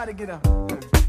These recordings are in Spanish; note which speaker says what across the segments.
Speaker 1: Everybody get up.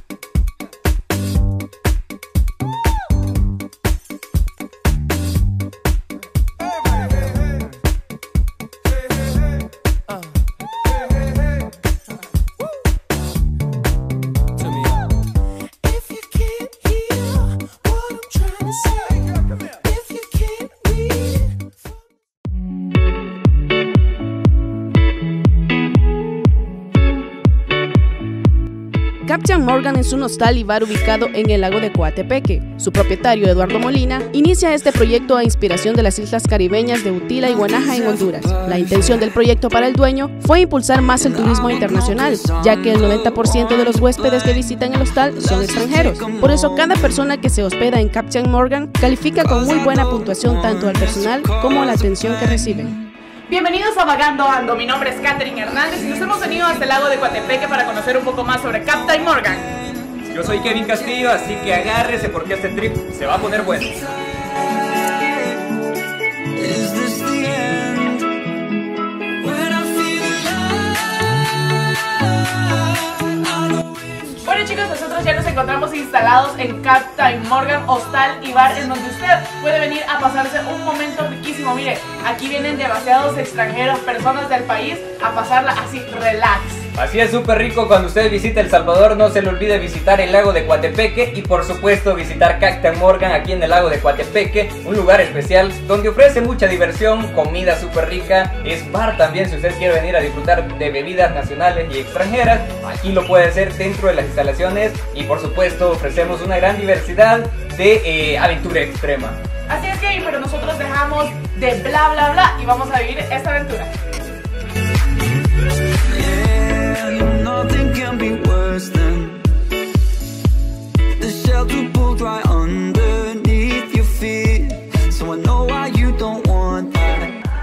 Speaker 2: Es un hostal y bar ubicado en el lago de Coatepeque. Su propietario, Eduardo Molina, inicia este proyecto a inspiración de las islas caribeñas de Utila y Guanaja en Honduras. La intención del proyecto para el dueño fue impulsar más el turismo internacional, ya que el 90% de los huéspedes que visitan el hostal son extranjeros. Por eso, cada persona que se hospeda en Captain Morgan califica con muy buena puntuación tanto al personal como a la atención que reciben.
Speaker 3: Bienvenidos a Vagando Ando, mi nombre es Katherine Hernández y nos hemos venido hasta el lago de Coatepeque para conocer un poco más sobre Captain Morgan.
Speaker 4: Yo soy Kevin Castillo, así que agárrese porque este trip se va a poner bueno.
Speaker 3: ya nos encontramos instalados en Captain Morgan Hostal y Bar, en donde usted puede venir a pasarse un momento riquísimo. Mire, aquí vienen demasiados extranjeros, personas del país, a pasarla así relax.
Speaker 4: Así es súper rico cuando usted visita El Salvador, no se le olvide visitar el lago de Coatepeque y por supuesto visitar Cacta Morgan aquí en el lago de Coatepeque, un lugar especial donde ofrece mucha diversión, comida súper rica, es bar también si usted quiere venir a disfrutar de bebidas nacionales y extranjeras, aquí lo puede hacer dentro de las instalaciones y por supuesto ofrecemos una gran diversidad de eh, aventura extrema.
Speaker 3: Así es que, pero nosotros dejamos de bla bla bla y vamos a vivir esta aventura.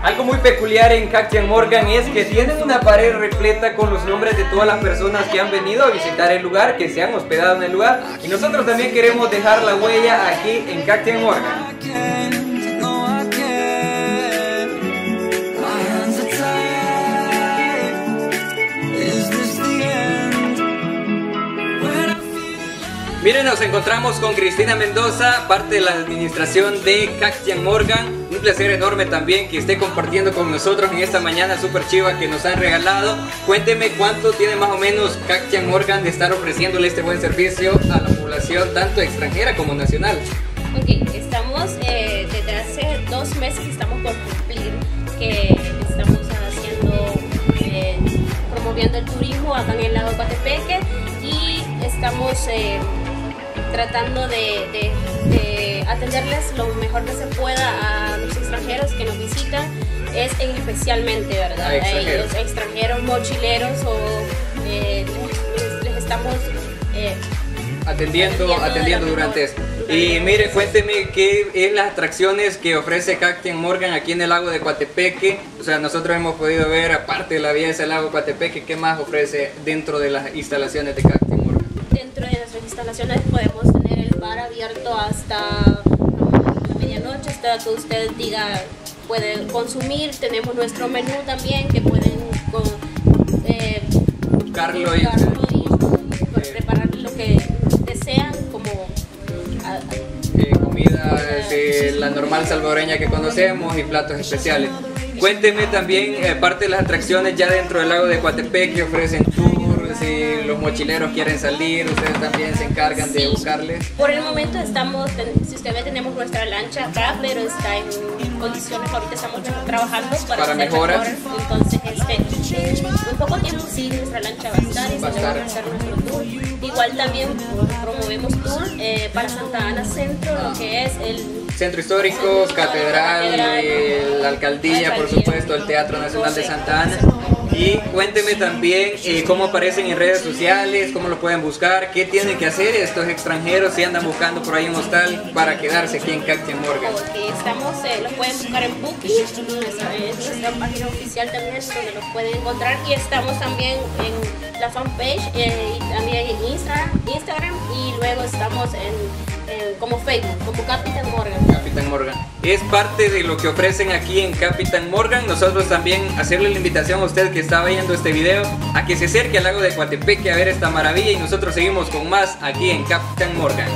Speaker 4: Algo muy peculiar en Cactian Morgan es que tienen una pared repleta con los nombres de todas las personas que han venido a visitar el lugar, que se han hospedado en el lugar. Y nosotros también queremos dejar la huella aquí en Cactian Morgan. Miren, nos encontramos con Cristina Mendoza, parte de la administración de Cactian Morgan. Un placer enorme también que esté compartiendo con nosotros en esta mañana super chiva que nos han regalado. Cuénteme cuánto tiene más o menos Cactian Morgan de estar ofreciéndole este buen servicio a la población, tanto extranjera como nacional.
Speaker 5: Ok, estamos eh, desde hace dos meses, estamos por cumplir que estamos haciendo, eh, promoviendo el turismo acá en el lago Coatepeque y estamos... Eh, tratando de, atenderles lo mejor que se pueda a los extranjeros que nos visitan, es especialmente, ¿verdad?
Speaker 4: extranjeros.
Speaker 5: extranjeros mochileros o eh, les, estamos...
Speaker 4: Eh, atendiendo, atendiendo, durante esto. Y mire, cuénteme qué es las atracciones que ofrece Cactian Morgan aquí en el lago de Coatepeque. O sea, nosotros hemos podido ver, aparte de la vía del lago Coatepeque, qué más ofrece dentro de las instalaciones de Cactian
Speaker 5: instalaciones podemos tener el bar abierto hasta la medianoche, hasta que usted diga puede consumir. Tenemos nuestro menú también que pueden eh,
Speaker 4: buscarlo, y,
Speaker 5: pues, preparar lo que desean como
Speaker 4: eh, comida eh, la normal salvadoreña que conocemos y platos especiales. Cuénteme también, aparte de las atracciones ya dentro del lago de Coatepec que ofrecen si los mochileros quieren salir, ustedes también se encargan de buscarles.
Speaker 5: Por el momento estamos, si usted ve, tenemos nuestra lancha acá, pero está en condiciones, ahorita estamos trabajando para,
Speaker 4: para mejoras.
Speaker 5: Entonces, este, en poco tiempo sí, nuestra lancha va a estar y va a hacer nuestro tour. Igual también promovemos tour eh, para Santa Ana Centro, lo que es el
Speaker 4: Centro Histórico, Catedral, la alcaldía, por supuesto, el Teatro Nacional de Santa Ana. Y cuénteme también eh, cómo aparecen en redes sociales, cómo lo pueden buscar, qué tienen que hacer estos extranjeros si andan buscando por ahí un hostal para quedarse aquí en Cactian Morgan.
Speaker 5: estamos, eh, los pueden buscar en Booking, nuestra, nuestra página oficial también es donde los pueden encontrar y estamos también en la fanpage eh, y también en Instagram, Instagram y luego estamos en como Facebook, como Capitán Morgan.
Speaker 4: Capitán Morgan. Es parte de lo que ofrecen aquí en Capitán Morgan. Nosotros también hacerle la invitación a usted que está viendo este video a que se acerque al lago de Coatepeque a ver esta maravilla y nosotros seguimos con más aquí en Capitán Morgan.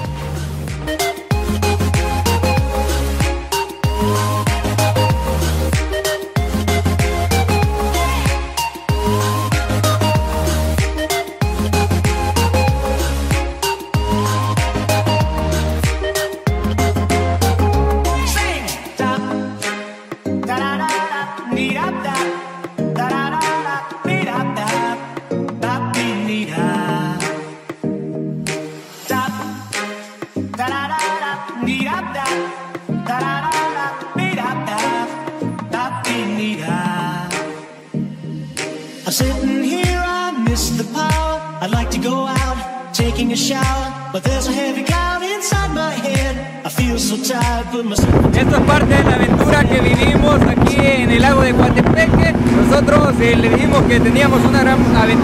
Speaker 4: Esto es parte de la aventura que vivimos aquí en el lago de. Nosotros eh, le dijimos que teníamos una gran aventura.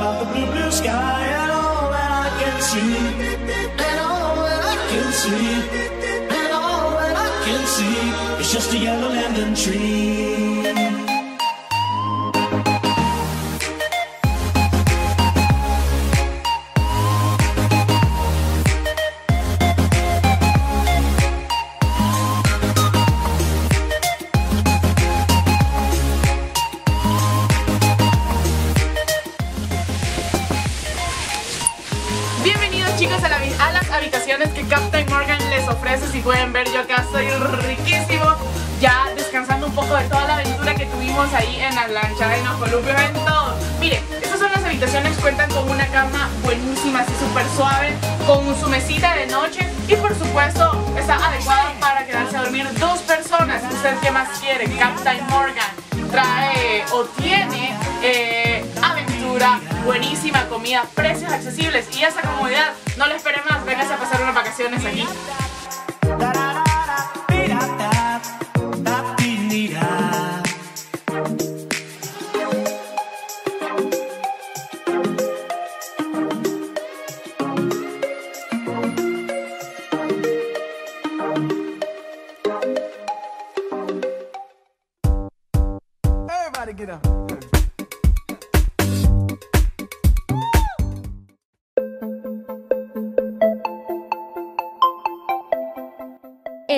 Speaker 3: About the blue, blue sky and all that I can see. And all that I can see. And all that I can see is just a yellow lemon tree. Pueden ver, yo acá estoy riquísimo, ya descansando un poco de toda la aventura que tuvimos ahí en la lancha, en los columpios, en todo. Mire, estas son las habitaciones, cuentan con una cama buenísima, así súper suave, con su mesita de noche y por supuesto está adecuada para quedarse a dormir dos personas. ¿Usted qué más quiere? Captain Morgan trae o tiene eh, aventura, buenísima comida, precios accesibles y esa comodidad. No le espere más, véngase a pasar unas vacaciones aquí.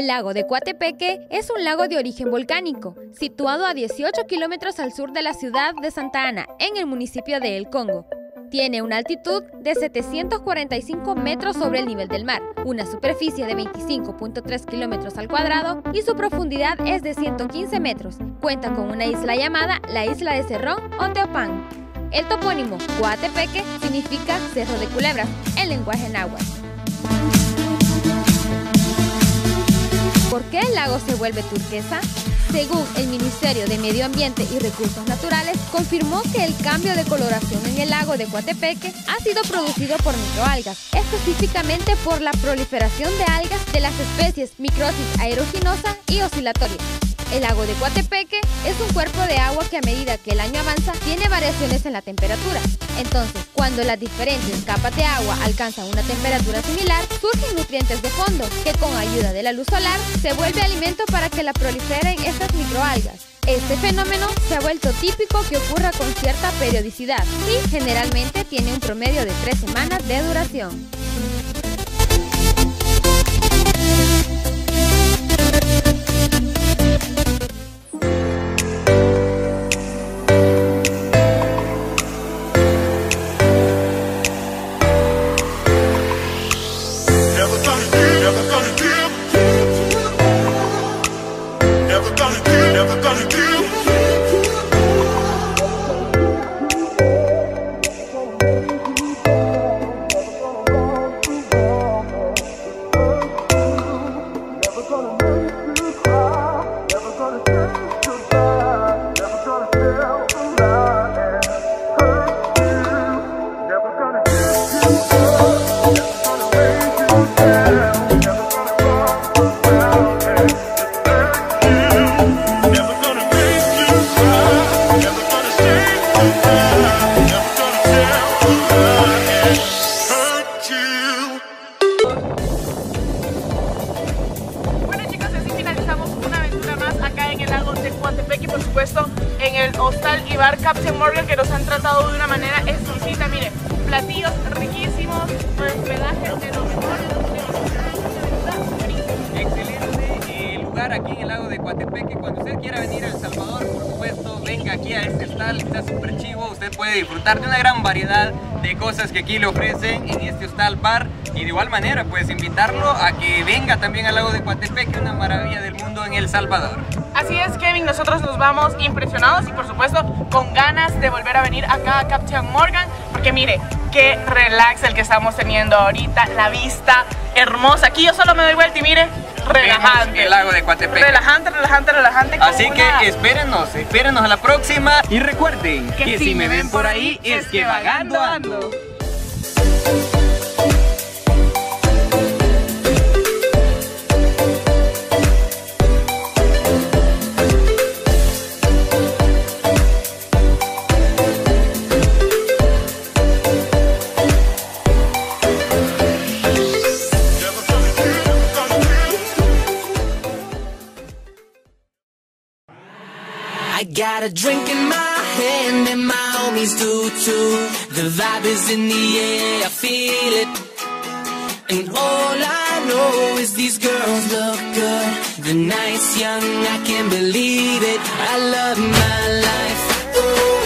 Speaker 1: El lago de Coatepeque es un lago de origen volcánico, situado a 18 kilómetros al sur de la ciudad de Santa Ana, en el municipio de El Congo. Tiene una altitud de 745 metros sobre el nivel del mar, una superficie de 25.3 kilómetros al cuadrado y su profundidad es de 115 metros. Cuenta con una isla llamada la isla de Cerrón o Teopán. El topónimo Coatepeque significa Cerro de Culebras en lenguaje náhuatl. ¿Por qué el lago se vuelve turquesa? Según el Ministerio de Medio Ambiente y Recursos Naturales, confirmó que el cambio de coloración en el lago de Coatepeque ha sido producido por microalgas, específicamente por la proliferación de algas de las especies Microsis aeruginosa y oscilatoria. El lago de Coatepeque es un cuerpo de agua que a medida que el año avanza tiene variaciones en la temperatura. Entonces, cuando las diferentes capas de agua alcanzan una temperatura similar, surgen nutrientes de fondo, que con ayuda de la luz solar se vuelve alimento para que la proliferen estas microalgas. Este fenómeno se ha vuelto típico que ocurra con cierta periodicidad y generalmente tiene un promedio de tres semanas de duración.
Speaker 3: Y bar Captain Morgan que nos han tratado de una manera exquisita. Miren, platillos riquísimos, hospedaje de lo mejor.
Speaker 4: Excelente el lugar aquí en el lago de Coatepeque. Cuando usted quiera venir a El Salvador, por supuesto, venga aquí a este hostal, está súper chivo. Usted puede disfrutar de una gran variedad de cosas que aquí le ofrecen en este hostal bar. Y de igual manera, pues invitarlo a que venga también al lago de Coatepeque, una maravilla del mundo en El Salvador.
Speaker 3: Así es, Kevin, nosotros nos vamos impresionados y por supuesto con ganas de volver a venir acá a Captain Morgan, porque mire, qué relax el que estamos teniendo ahorita, la vista hermosa. Aquí yo solo me doy vuelta y mire, relajante.
Speaker 4: El lago de Coatepeque.
Speaker 3: Relajante, relajante, relajante.
Speaker 4: Así
Speaker 3: una-
Speaker 4: que espérenos, espérenos a la próxima y recuerden que, si me ven por ahí es que vagando ando.
Speaker 6: Got a drink in my hand and my homies do too. The vibe is in the air, I feel it. And all I know is these girls look good. The night's young, I can't believe it. I love my life